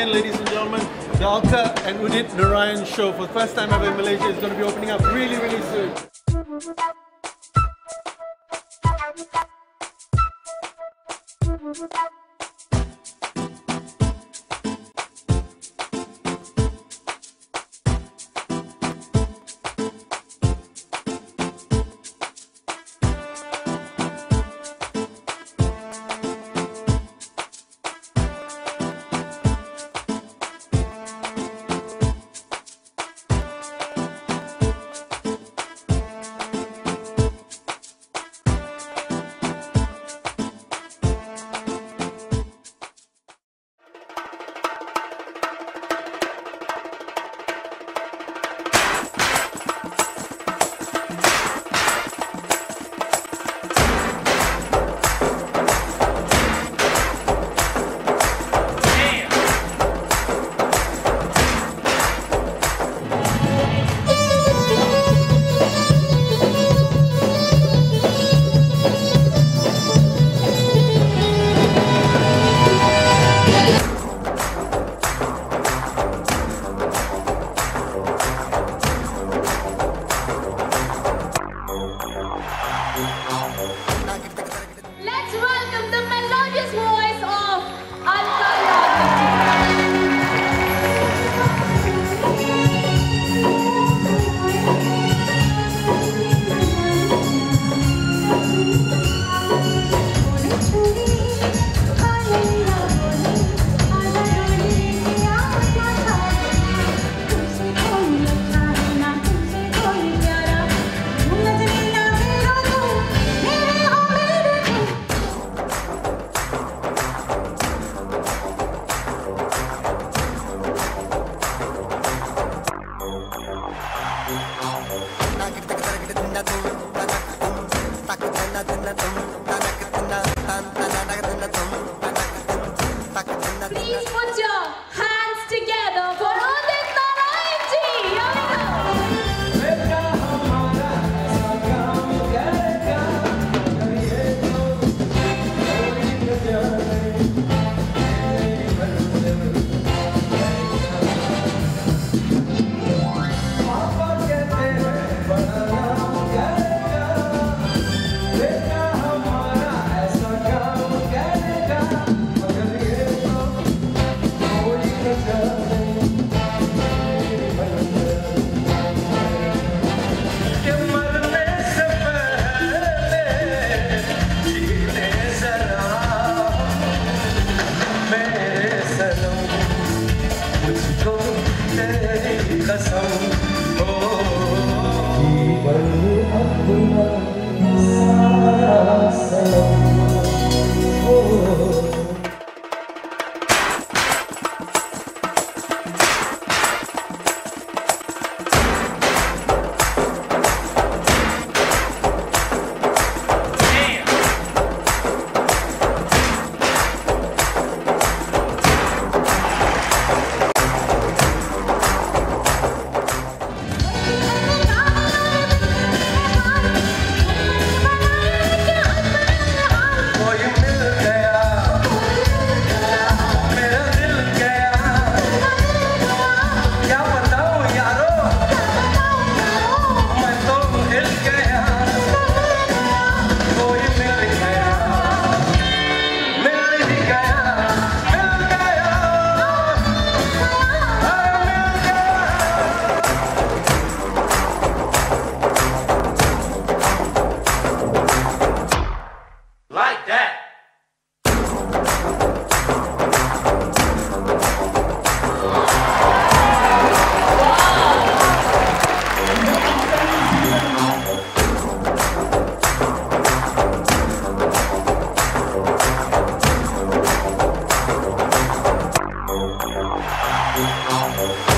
coming in, ladies and gentlemen. The Alka and Udit Narayan show for the first time ever in Malaysia is going to be opening up really, really soon. Let's Please put कोई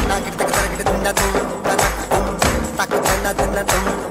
నాకు తగ్గ తగ్గ తిన్న తగ్గ తిన్న తిన్న